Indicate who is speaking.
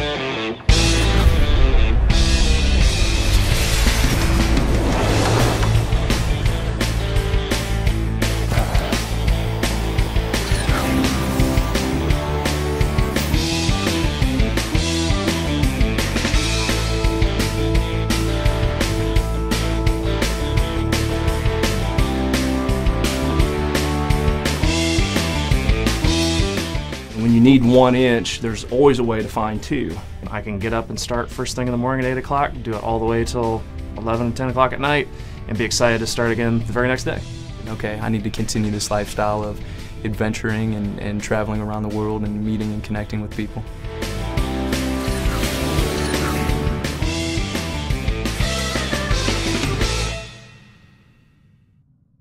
Speaker 1: When you need one inch, there's always a way to find two. I can get up and start first thing in the morning at 8 o'clock, do it all the way till 11 and 10 o'clock at night, and be excited to start again the very next day.
Speaker 2: Okay, I need to continue this lifestyle of adventuring and, and traveling around the world and meeting and connecting with people.